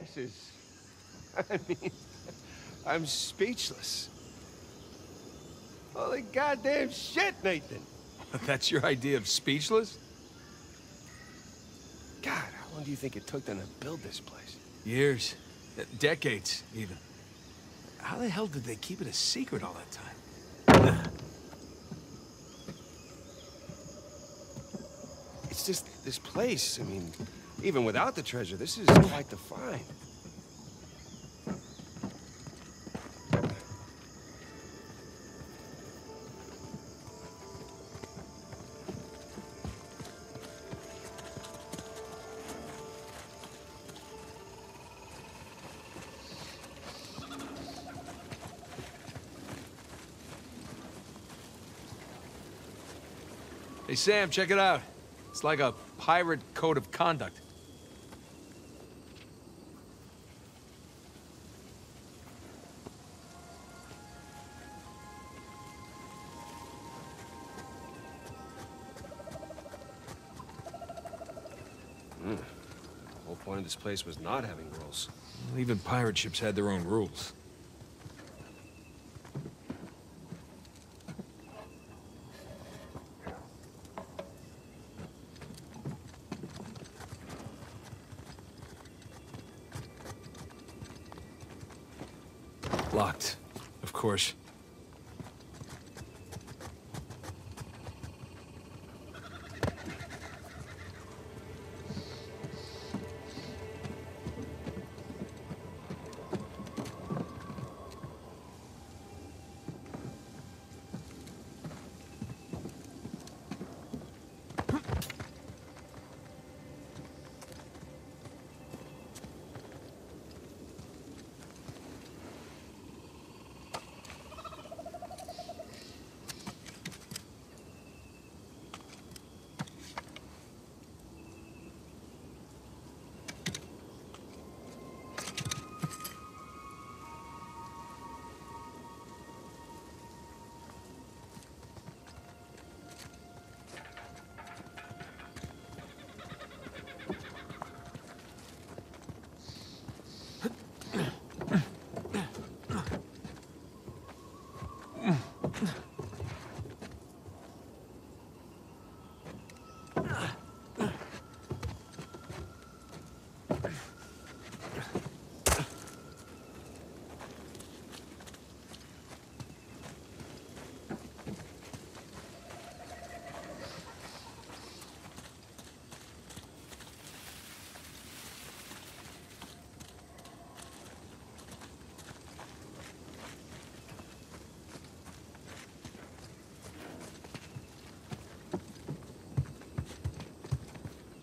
This is... I mean, I'm speechless. Holy goddamn shit, Nathan! That's your idea of speechless? God, how long do you think it took them to build this place? Years. Uh, Decades, even. How the hell did they keep it a secret all that time? It's just this place. I mean, even without the treasure, this is quite the find. Hey, Sam, check it out. It's like a pirate code of conduct. Point of this place was not having rules. Even pirate ships had their own rules. Locked, of course.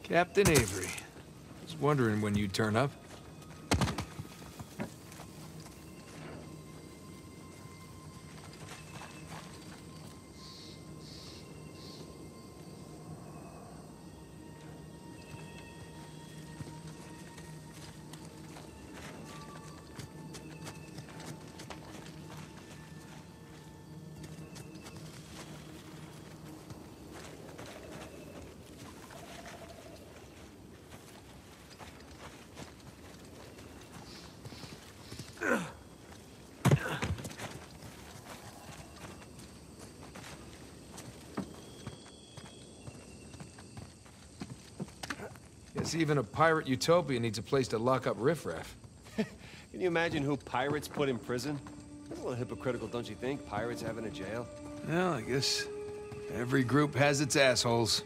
Captain Avery. I Was wondering when you'd turn up. Even a pirate utopia needs a place to lock up riffraff. Can you imagine who pirates put in prison? That's a little hypocritical, don't you think? Pirates having a jail? Well, I guess every group has its assholes.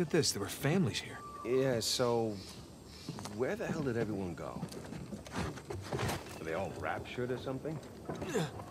At this. There were families here. Yeah, so... Where the hell did everyone go? Are they all raptured or something?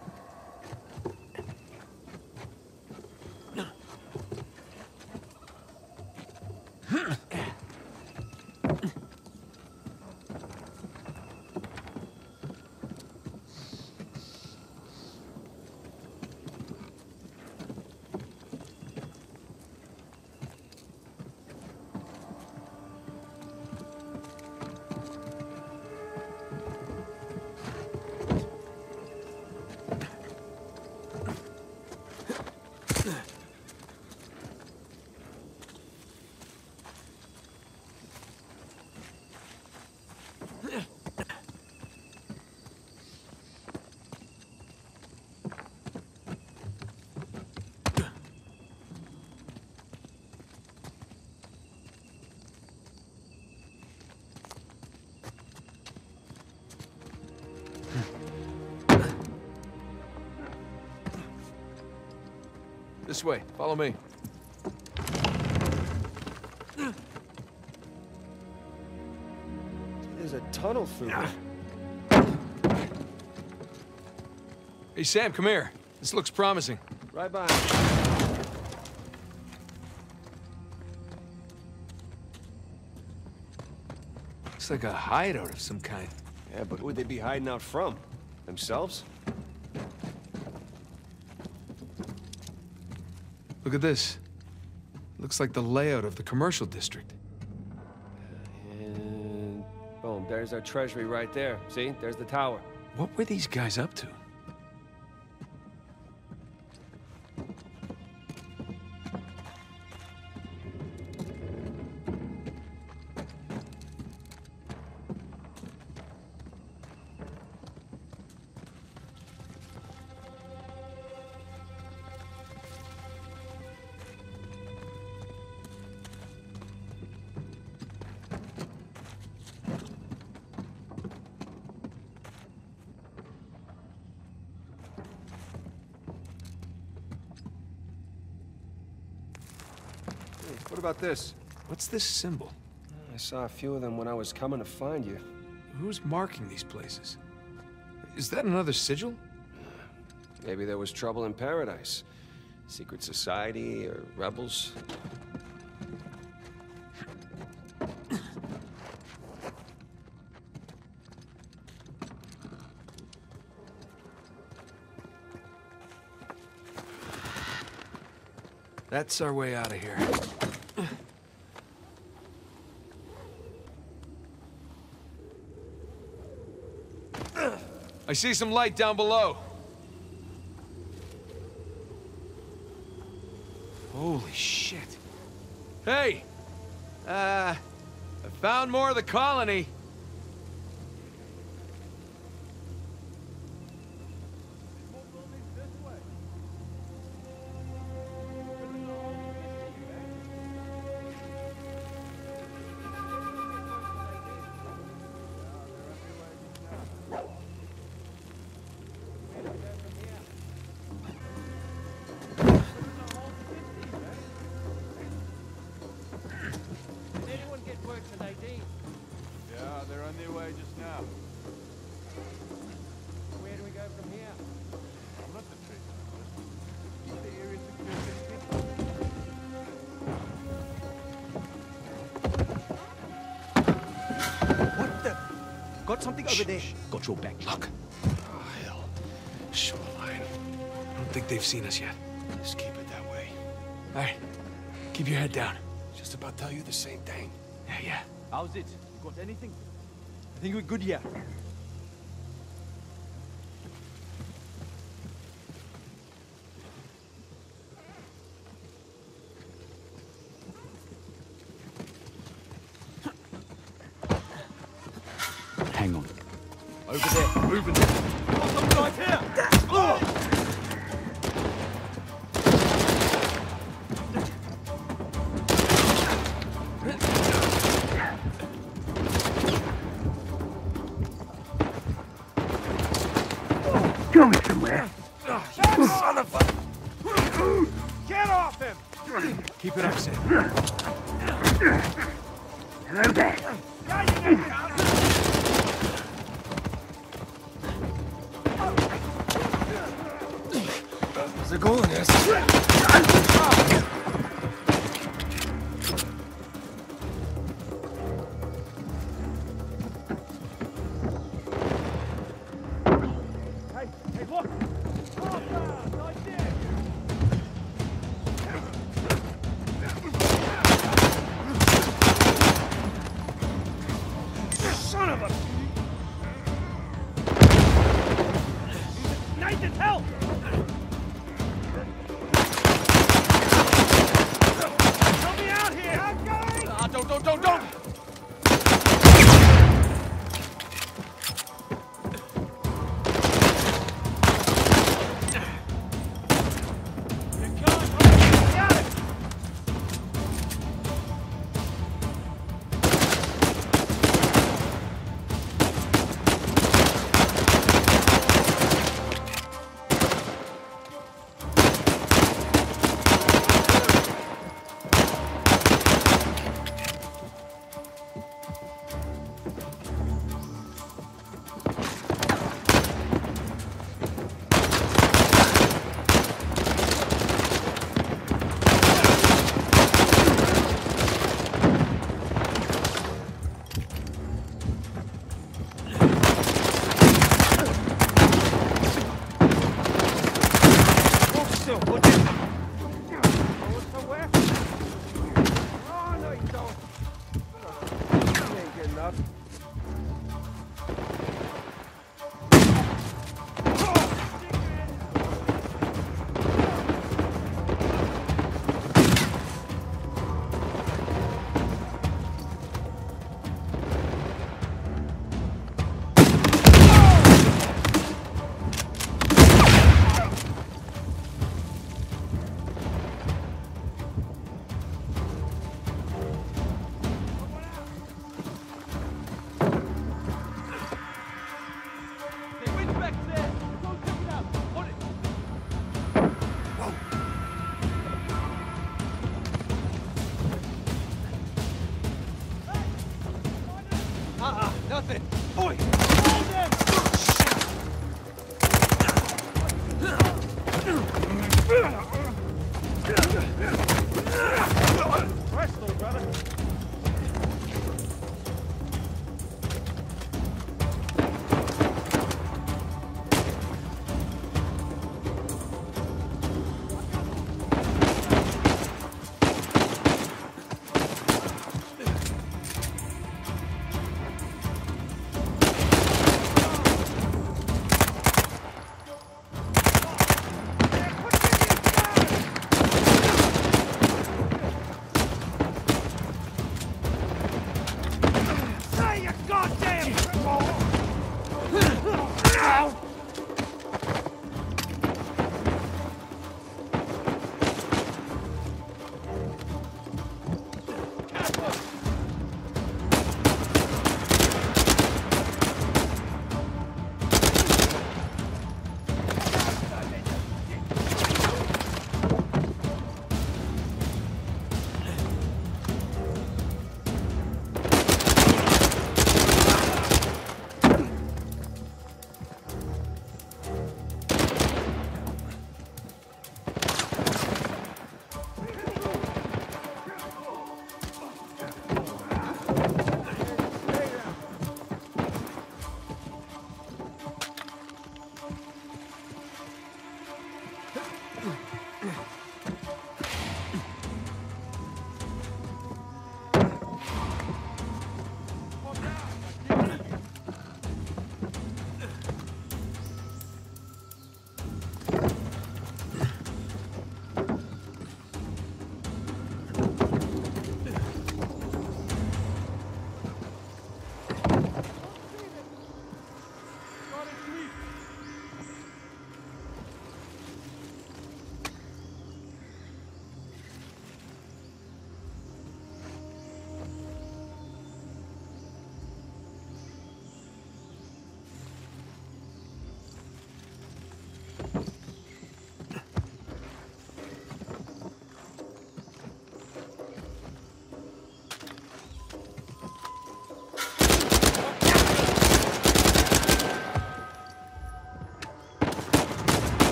This way. Follow me. There's a tunnel through. Hey, Sam, come here. This looks promising. Right by. Looks like a hideout of some kind. Yeah, but who would they be hiding out from? Themselves? Look at this. Looks like the layout of the commercial district. And... Boom, there's our treasury right there. See? There's the tower. What were these guys up to? What about this? What's this symbol? I saw a few of them when I was coming to find you. Who's marking these places? Is that another sigil? Maybe there was trouble in paradise. Secret society or rebels. That's our way out of here. See some light down below. Holy shit. Hey! Uh, I found more of the colony. Got something over there. Got your back. Look, Oh, ah, hell. Shoreline. I don't think they've seen us yet. Just keep it that way. All right, keep your head down. Just about tell you the same thing. Yeah, yeah. How's it? You Got anything? I think we're good here.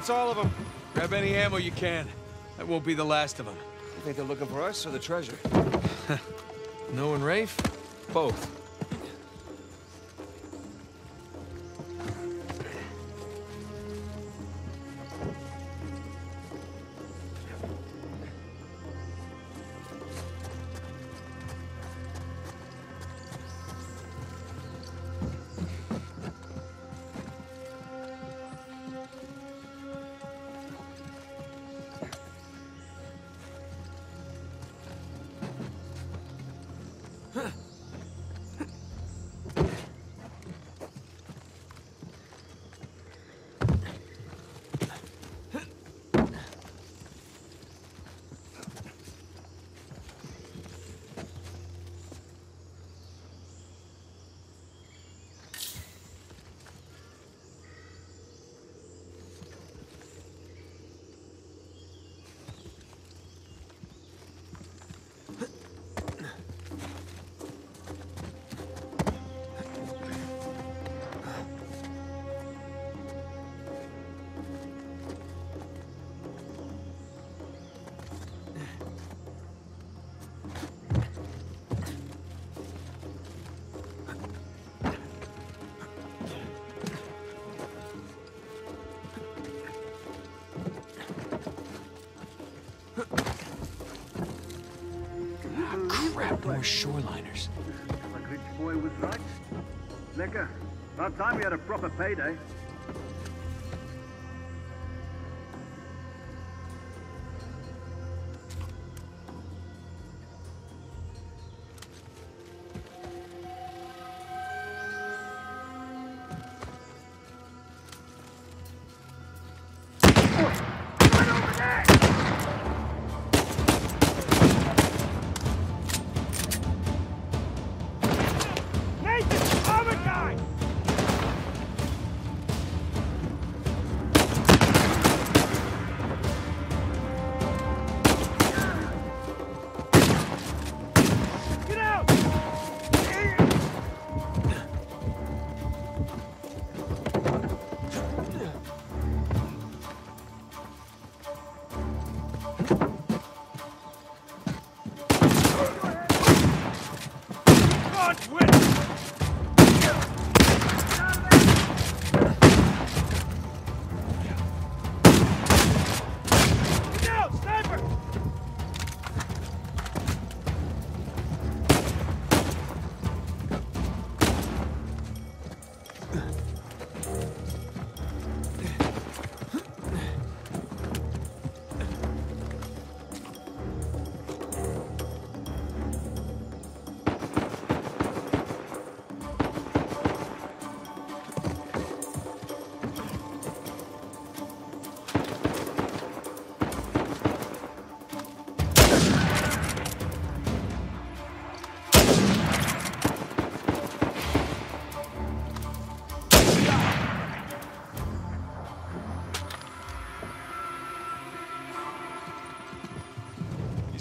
That's all of them. Grab any ammo you can. That won't be the last of them. You think they're looking for us or the treasure? No and Rafe? Both. Shoreliners. Rich boy was right. Lekker. About time we had a proper payday.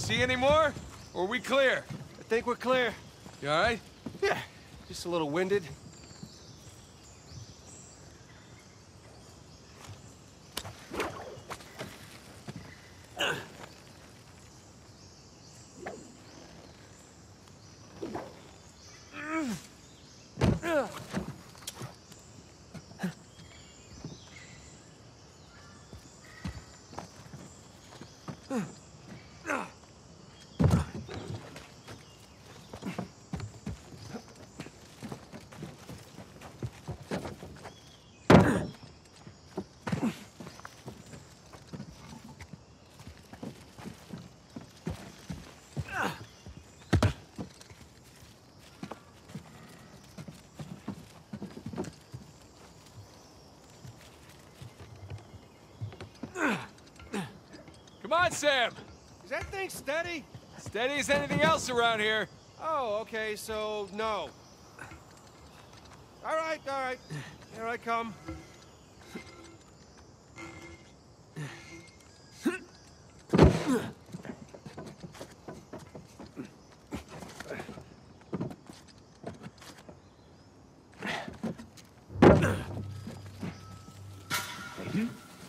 See any more? Or are we clear? I think we're clear. You all right? Yeah, just a little winded. on, Sam! Is that thing steady? Steady as anything else around here. Oh, okay, so no. All right, all right. Here I come.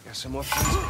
Got some more friends.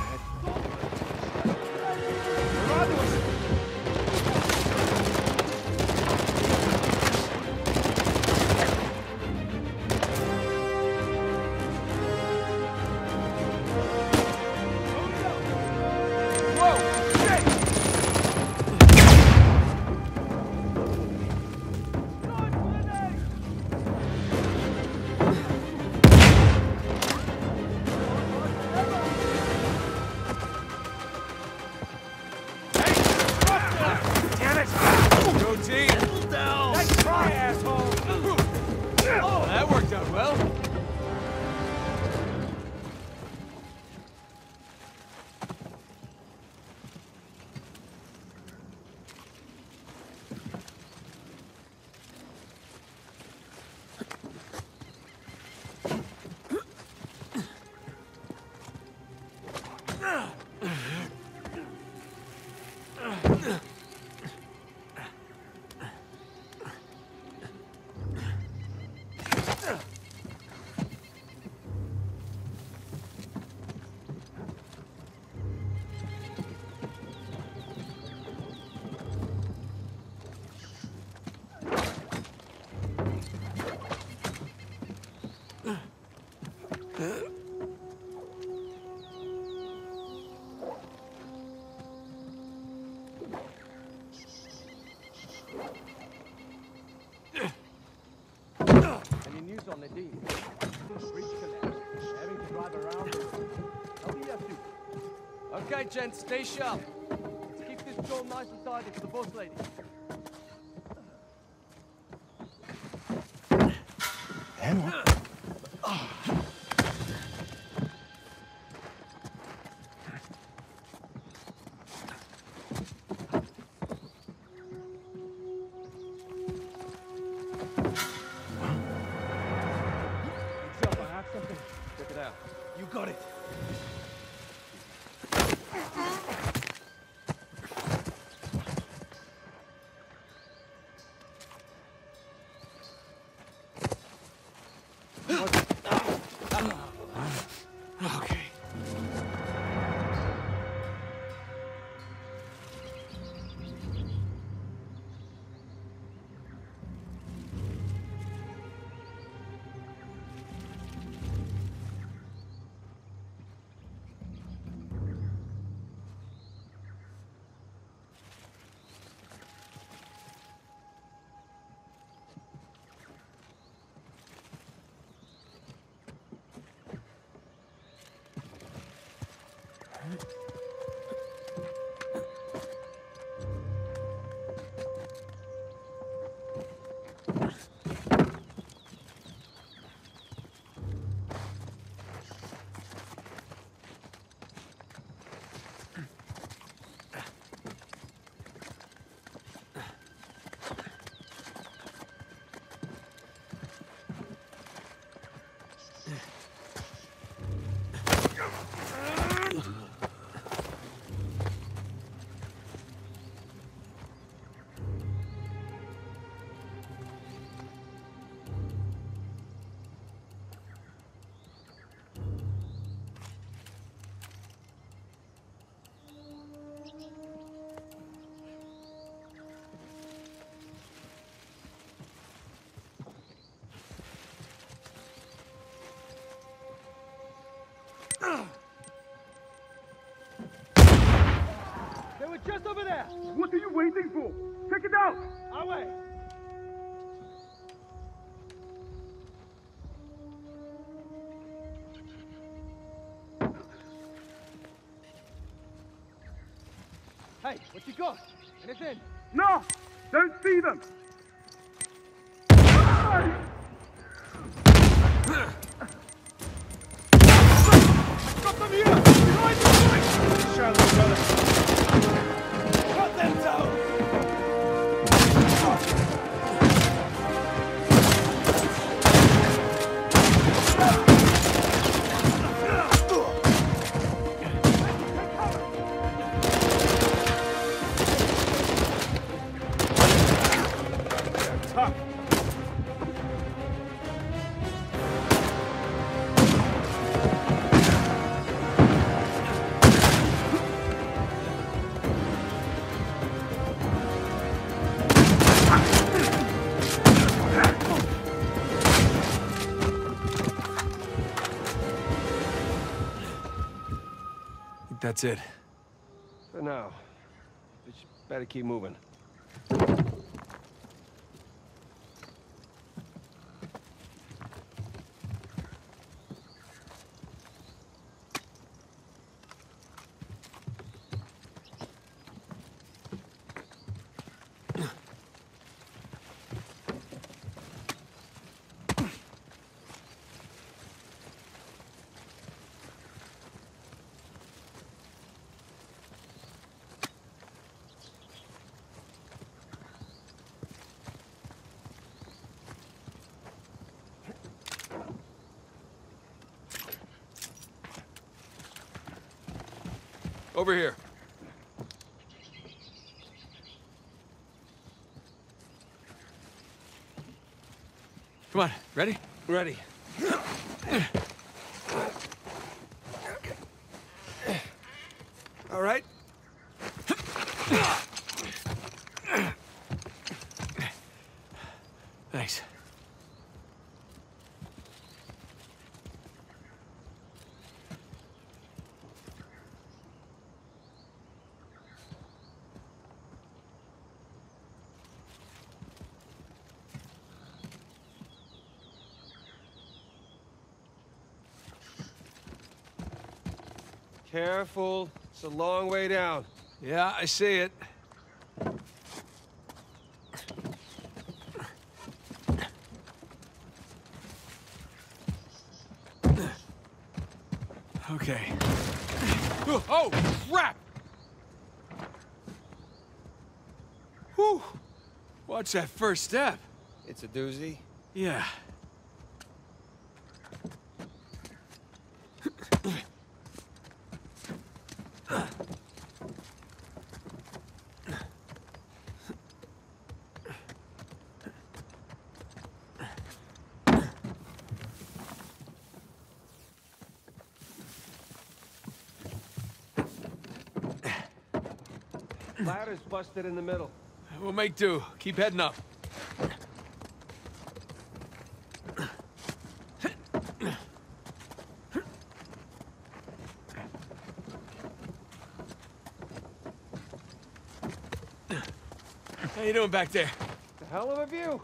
Any news on the deal? Bridge collapse. Having to drive around. I'll be there soon. Okay, gents, stay sharp. Let's keep this door nice and tidy for the boss lady. Just over there! What are you waiting for? Check it out! Our way! Hey, what you got? Anything? No! That's it. For now. You better keep moving. Over here. Come on, ready? Ready. All right. Thanks. Careful. It's a long way down. Yeah, I see it. Okay. Oh, oh, crap! Whew. Watch that first step. It's a doozy. Yeah. Ladder's busted in the middle. We'll make do. Keep heading up. How you doing back there? The hell of a view.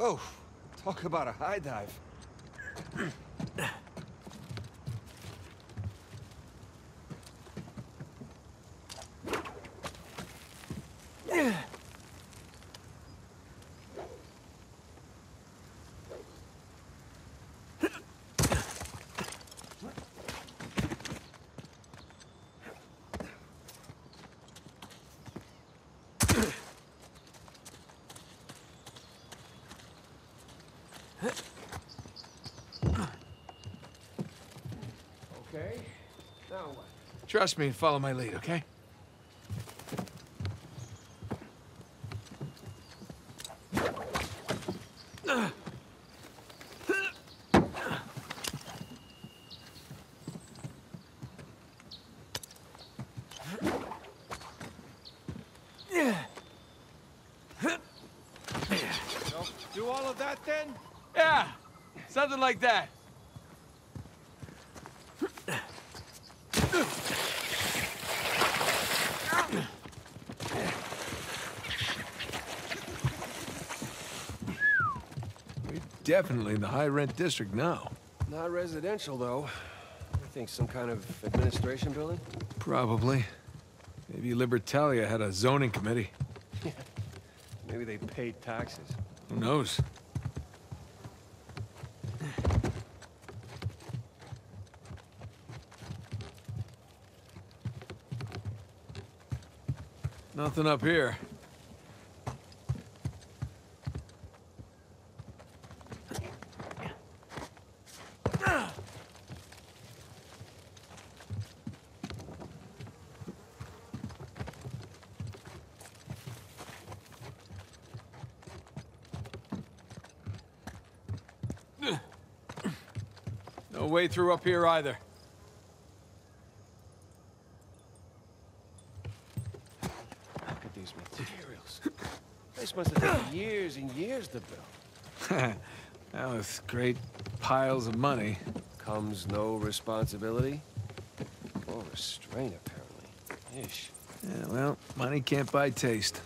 Oh, talk about a high dive. Okay, now what? Trust me and follow my lead, okay? Do all of that then? Yeah, something like that. Definitely in the high-rent district now. Not residential, though. I think some kind of administration building. Probably. Maybe Libertalia had a zoning committee. Maybe they paid taxes. Who knows? Nothing up here. No way through up here either. Look at these materials. This must have taken years and years to build. Now, with great piles of money. Comes no responsibility or restraint, apparently. Ish. Yeah, well, money can't buy taste.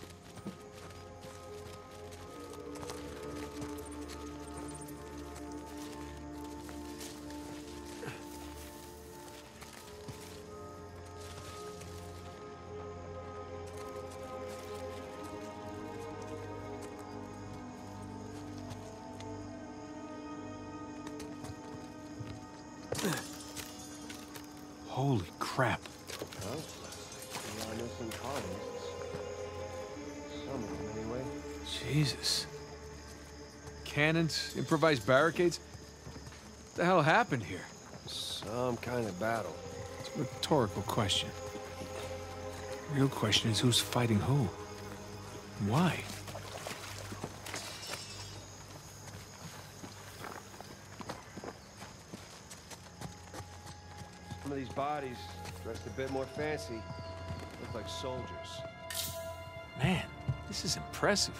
Jesus. Cannons, improvised barricades? What the hell happened here? Some kind of battle. It's a rhetorical question. Real question is who's fighting who? Why? Some of these bodies, dressed a bit more fancy, look like soldiers. Man, this is impressive.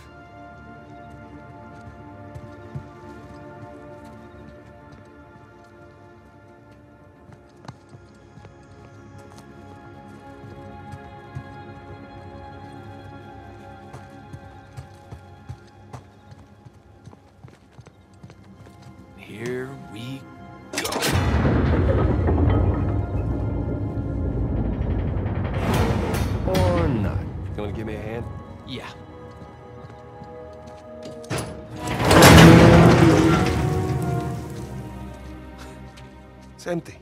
It's empty.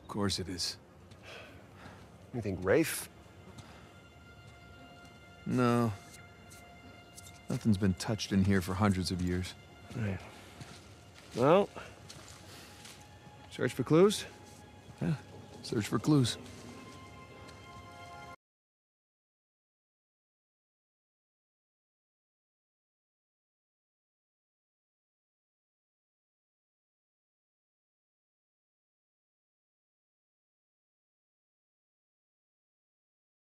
Of course it is. You think Rafe? No. Nothing's been touched in here for hundreds of years. Right. Well, search for clues? Yeah, Search for clues.